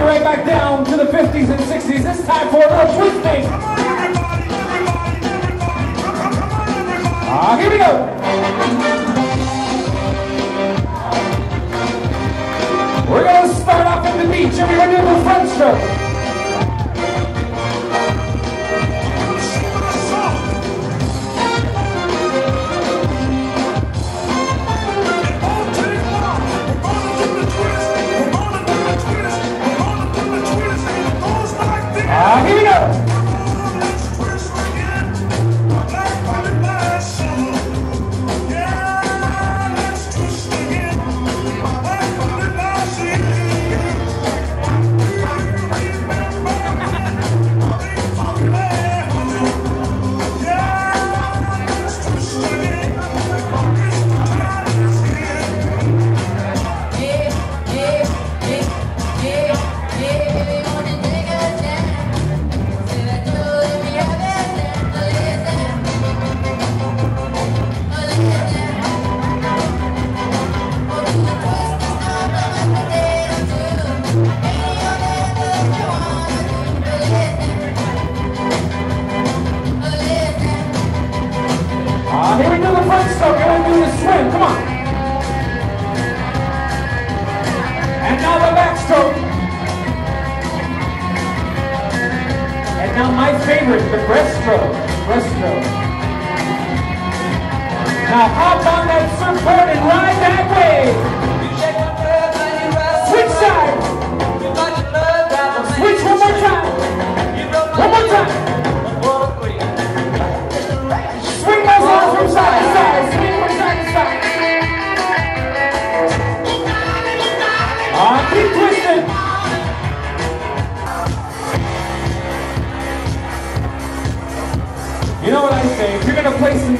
take it right back down to the 50s and 60s. This time for a little sweeping.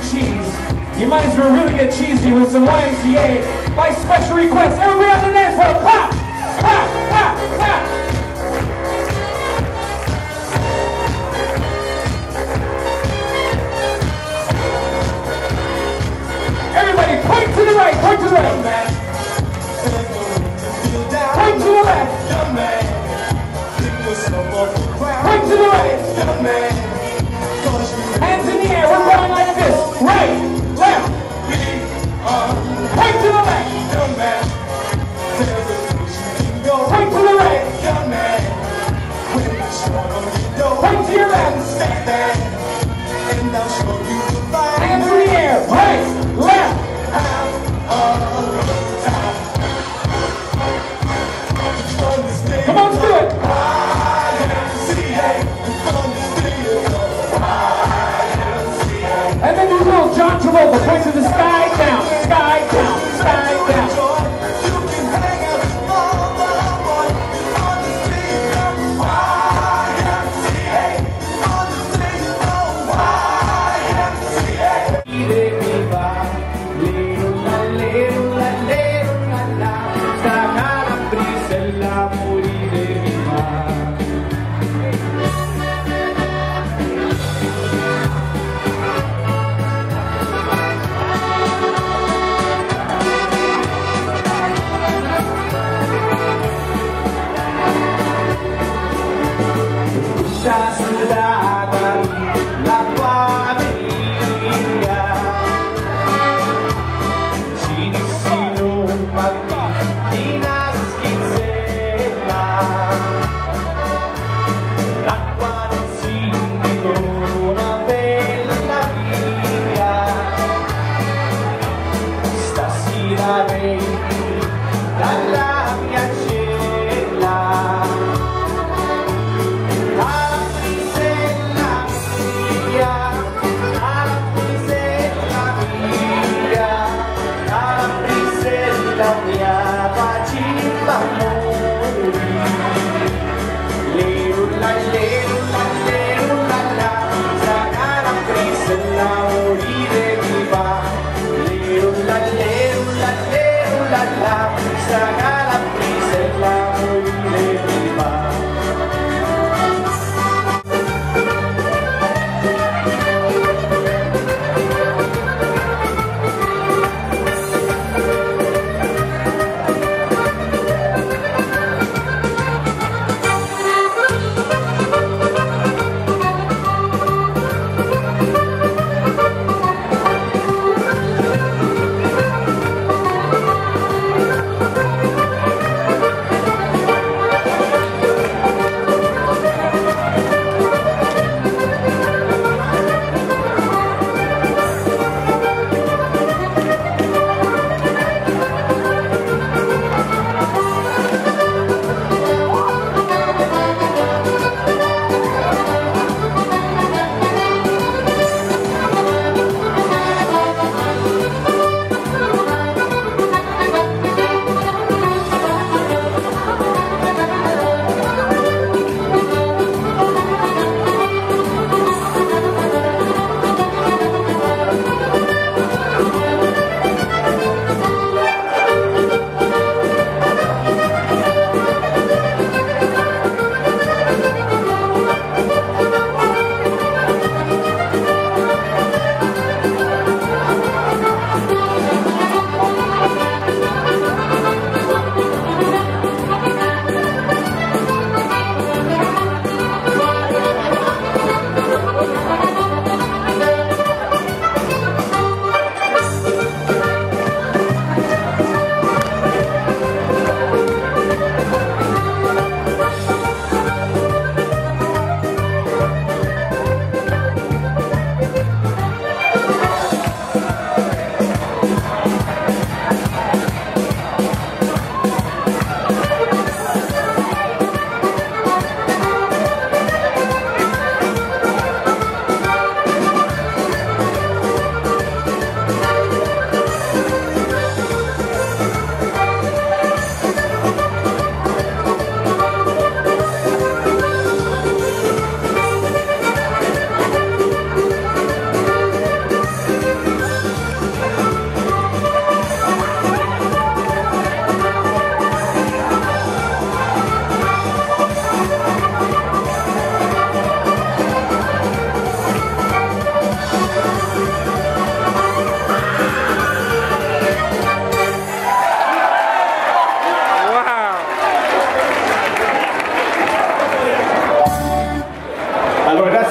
cheese. You might as well really get cheesy with some YMCA by special request. Everybody on the dance floor, clap, clap, clap, clap. Everybody point to the right, come on, the Queen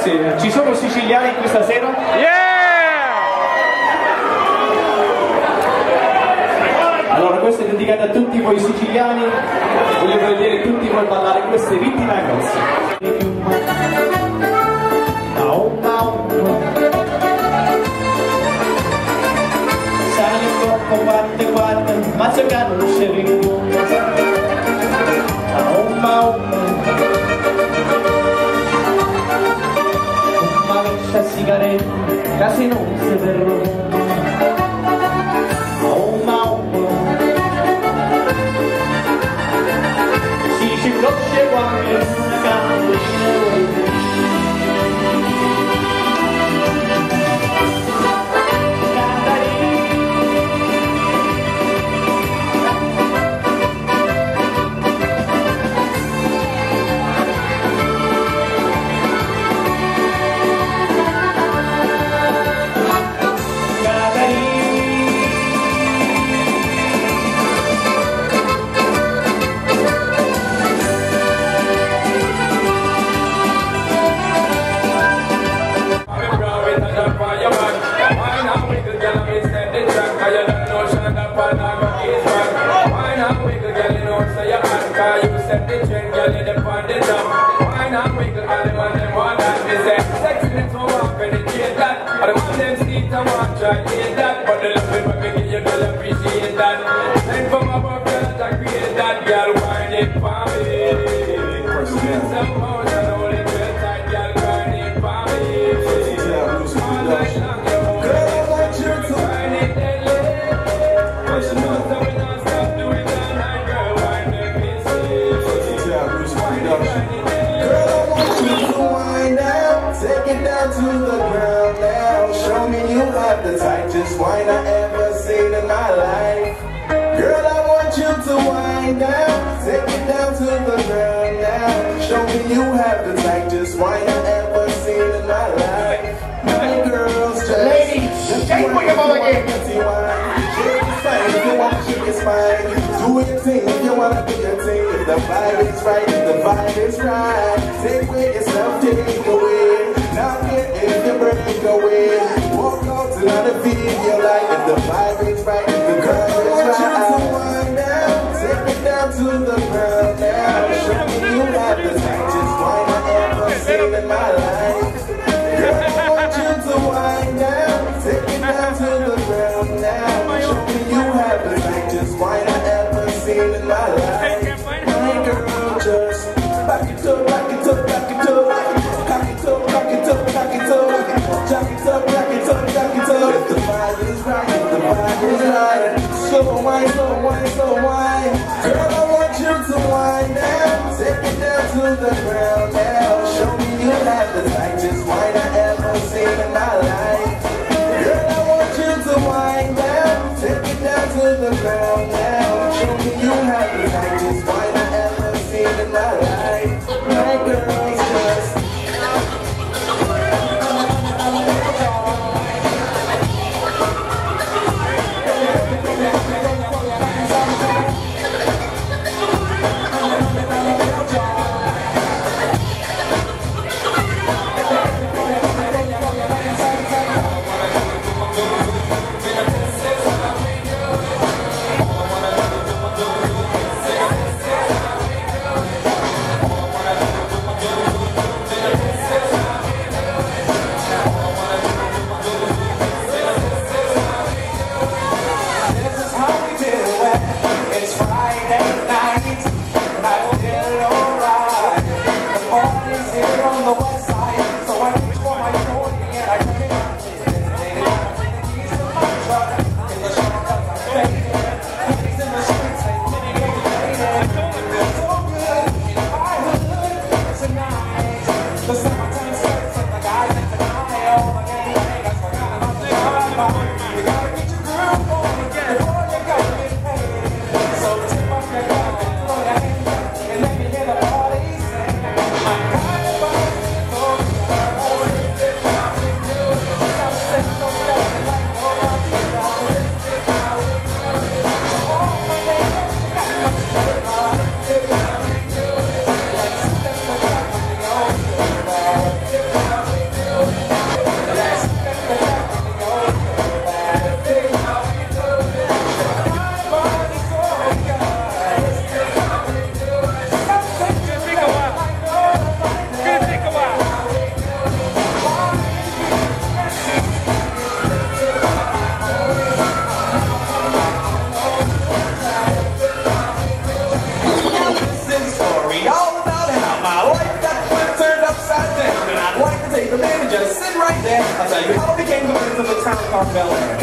sera. Ci sono siciliani questa sera? Yeah! Allora questo è dedicato a tutti voi siciliani, voglio vedere tutti voi ballare queste ritmi a Sale guarda, guarda, ma se non c'è rinfondo. mare casi non si verrò She should appreciate that. But the love if I can give you, appreciate that. And from above, girl, I create that. Girl, why it for me. Best wine I ever seen in my life. Girl, I want you to wind down Take me down to the ground now. Show me you have the ground now. Show me your love. the way.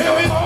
Here we go.